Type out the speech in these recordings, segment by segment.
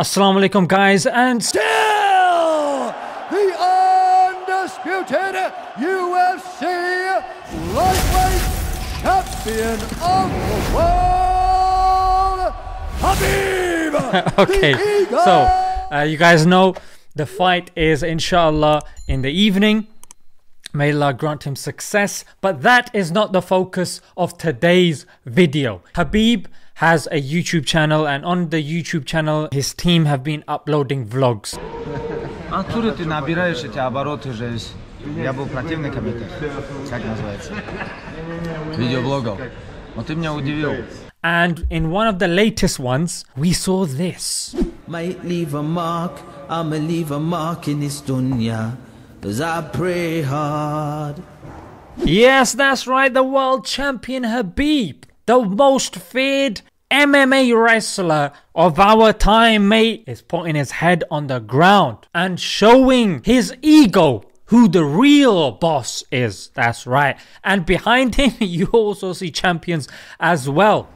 Assalamu alaikum guys and still the undisputed UFC lightweight champion of the world, Khabib. okay so uh, you guys know the fight is inshallah in the evening May Allah grant him success, but that is not the focus of today's video. Khabib has a YouTube channel and on the YouTube channel his team have been uploading vlogs. And in one of the latest ones, we saw this. Might leave a mark, I'ma leave a mark in this dunya, cause I pray hard. Yes, that's right, the world champion Khabib the most feared MMA wrestler of our time, mate, is putting his head on the ground and showing his ego who the real boss is. That's right. And behind him, you also see champions as well.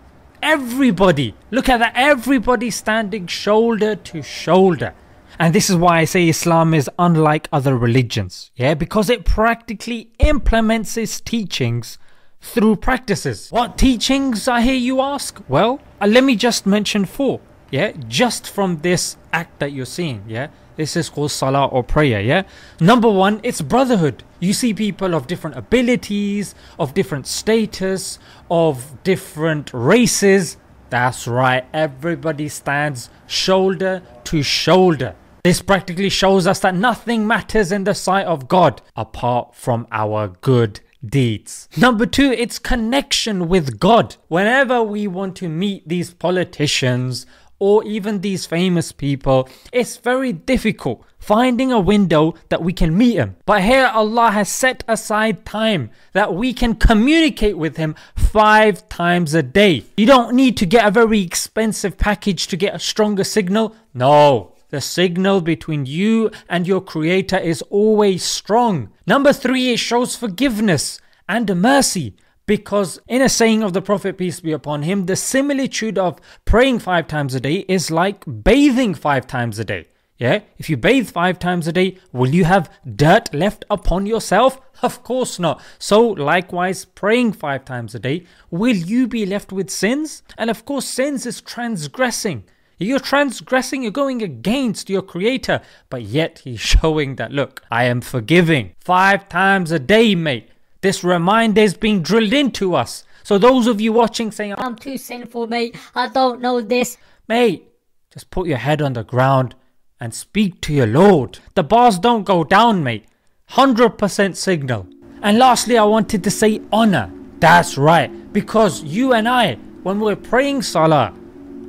Everybody, look at that, everybody standing shoulder to shoulder. And this is why I say Islam is unlike other religions, yeah, because it practically implements its teachings through practices. What teachings, I hear you ask? Well, uh, let me just mention four, yeah, just from this act that you're seeing, yeah. This is called salah or prayer, yeah. Number one, it's brotherhood. You see people of different abilities, of different status, of different races. That's right, everybody stands shoulder to shoulder. This practically shows us that nothing matters in the sight of God apart from our good deeds. Number two, it's connection with God. Whenever we want to meet these politicians or even these famous people, it's very difficult finding a window that we can meet him. But here Allah has set aside time that we can communicate with him five times a day. You don't need to get a very expensive package to get a stronger signal. No, the signal between you and your creator is always strong. Number three, it shows forgiveness and mercy. Because in a saying of the Prophet, peace be upon him, the similitude of praying five times a day is like bathing five times a day. Yeah, if you bathe five times a day, will you have dirt left upon yourself? Of course not. So, likewise, praying five times a day, will you be left with sins? And of course, sins is transgressing. You're transgressing, you're going against your creator, but yet he's showing that, look, I am forgiving five times a day, mate. This reminder is being drilled into us. So, those of you watching saying, I'm too sinful, mate. I don't know this. mate, just put your head on the ground and speak to your Lord. The bars don't go down, mate. 100% signal. And lastly, I wanted to say honor. That's right, because you and I, when we're praying Salah,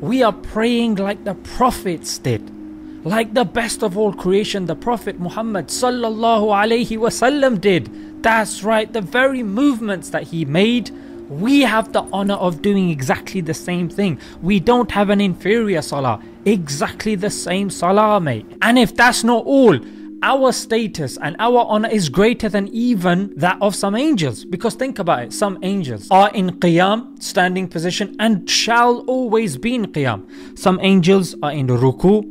we are praying like the prophets did. Like the best of all creation, the Prophet Muhammad sallallahu alaihi wasallam did. That's right, the very movements that he made, we have the honor of doing exactly the same thing. We don't have an inferior salah, exactly the same salah, mate. And if that's not all, our status and our honor is greater than even that of some angels. Because think about it, some angels are in qiyam, standing position, and shall always be in qiyam. Some angels are in ruku,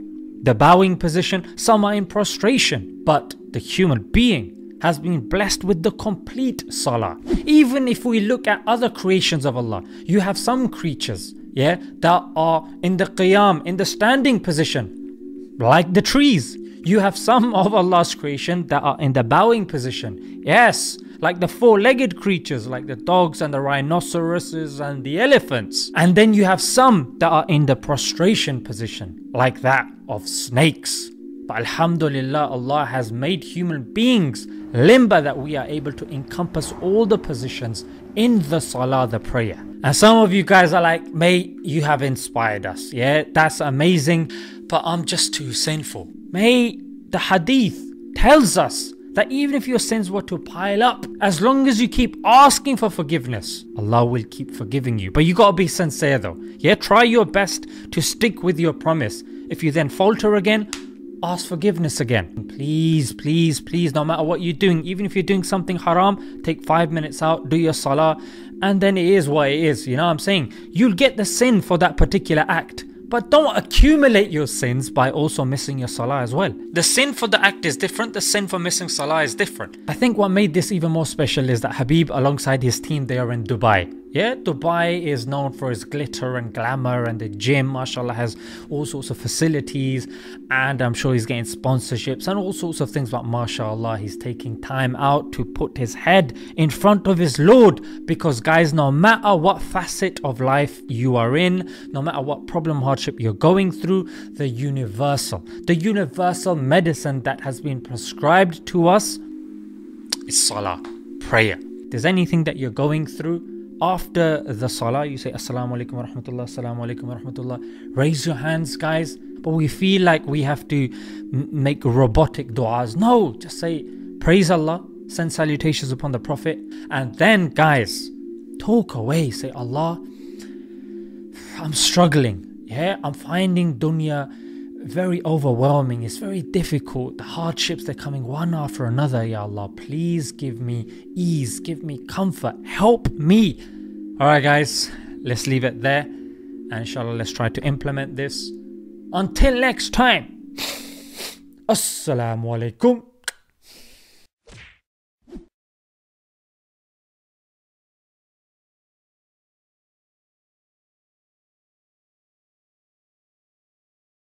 the bowing position, some are in prostration. But the human being has been blessed with the complete salah. Even if we look at other creations of Allah, you have some creatures, yeah, that are in the qiyam, in the standing position, like the trees. You have some of Allah's creation that are in the bowing position. Yes, like the four legged creatures, like the dogs and the rhinoceroses and the elephants. And then you have some that are in the prostration position, like that of snakes. But Alhamdulillah, Allah has made human beings limber that we are able to encompass all the positions in the salah, the prayer. And some of you guys are like, mate, you have inspired us. Yeah, that's amazing, but I'm just too sinful. Mate, the hadith tells us that even if your sins were to pile up, as long as you keep asking for forgiveness, Allah will keep forgiving you. But you gotta be sincere though. Yeah, try your best to stick with your promise. If you then falter again, ask forgiveness again. Please, please, please, no matter what you're doing, even if you're doing something haram, take five minutes out, do your salah, and then it is what it is. You know what I'm saying? You'll get the sin for that particular act, But don't accumulate your sins by also missing your salah as well. The sin for the act is different, the sin for missing salah is different. I think what made this even more special is that Khabib, alongside his team, they are in Dubai. Yeah, Dubai is known for its glitter and glamour, and the gym, mashallah, has all sorts of facilities. And I'm sure he's getting sponsorships and all sorts of things. But mashallah, he's taking time out to put his head in front of his Lord. Because, guys, no matter what facet of life you are in, no matter what problem, hardship you're going through, the universal, the universal medicine that has been prescribed to us is salah, prayer. If there's anything that you're going through, after the salah, you say Assalamu alaikum wa rahmatullah, Assalamu alaikum rahmatullah. Raise your hands, guys. But we feel like we have to make robotic du'as. No, just say praise Allah, send salutations upon the Prophet, and then, guys, talk away. Say, Allah, I'm struggling. Yeah, I'm finding dunya very overwhelming. It's very difficult. The hardships they're coming one after another. Ya Allah, please give me ease, give me comfort, help me. All right, guys, let's leave it there. And inshallah, let's try to implement this. Until next time. Assalamu alaikum.